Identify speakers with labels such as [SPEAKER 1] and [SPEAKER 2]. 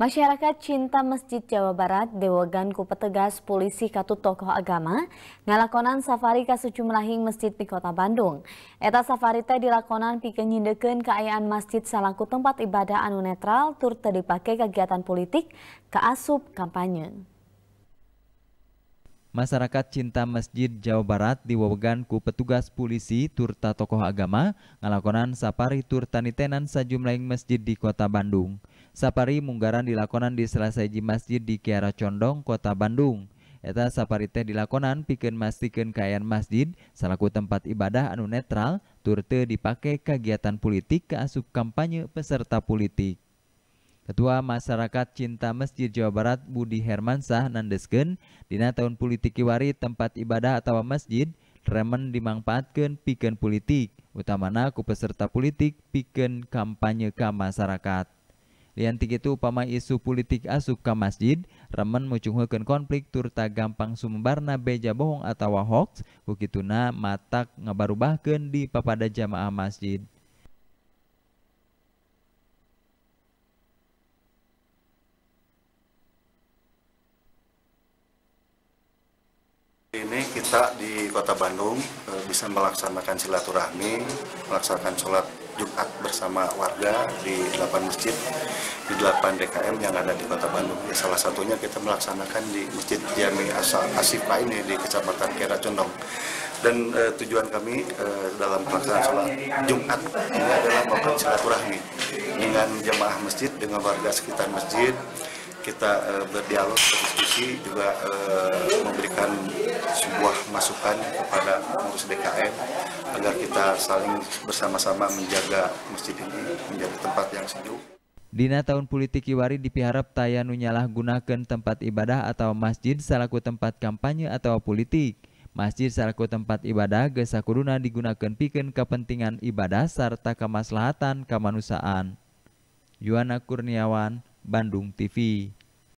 [SPEAKER 1] Masyarakat cinta Masjid Jawa Barat dewagan ku petugas polisi katut tokoh agama ngalakonan safari ke sejumlah masjid di kota Bandung. Eta safari teh dilakonan pikeun nyindekeun keayaan masjid salaku tempat ibadah anu netral tur teu dipake kegiatan politik ke asup kampanye.
[SPEAKER 2] Masyarakat cinta Masjid Jawa Barat diwawegan ku petugas polisi turta tokoh agama ngalakonan safari sejumlah masjid di kota Bandung. Sapari munggaran dilakonan di selesai masjid di Kiara Condong, Kota Bandung. Eta sapari teh dilakonan pikeun mastikeun kaayaan masjid salaku tempat ibadah anu netral turte dipakai kegiatan politik ke asup kampanye peserta politik. Ketua Masyarakat Cinta Masjid Jawa Barat Budi Hermansah nandeskeun dina tahun politik kiwari tempat ibadah atau masjid remen dimanfaatkan pikeun politik utamana ku peserta politik pikeun kampanye ke masyarakat. Liantik itu upama isu politik asup ke masjid, remen mucungkeun konflik turta gampang sumbarna beja bohong atau hoax, kukituna matak ngabarubahkeun di papada jamaah masjid.
[SPEAKER 3] Ini kita di Kota Bandung eh, bisa melaksanakan silaturahmi, melaksanakan sholat Jumat bersama warga di 8 masjid di 8 DKM yang ada di Kota Bandung. Ya, salah satunya kita melaksanakan di Masjid Jami Asifa ini di Kecamatan Kera Condong. Dan e, tujuan kami e, dalam pelaksanaan sholat Jumat ini adalah melakukan silaturahmi dengan jemaah masjid, dengan warga sekitar masjid, kita e, berdialog, berdiskusi, juga e, memberikan sebuah masukan kepada pengurus DKM agar kita saling bersama-sama menjaga masjid ini menjadi tempat yang sejuk.
[SPEAKER 2] Dina tahun politik Iwari dipiharap taya nunyalah gunakan tempat ibadah atau masjid salaku tempat kampanye atau politik. Masjid salaku tempat ibadah gesa kuduna digunakan piken kepentingan ibadah serta kemaslahatan kemanusiaan. Yuana Kurniawan, Bandung TV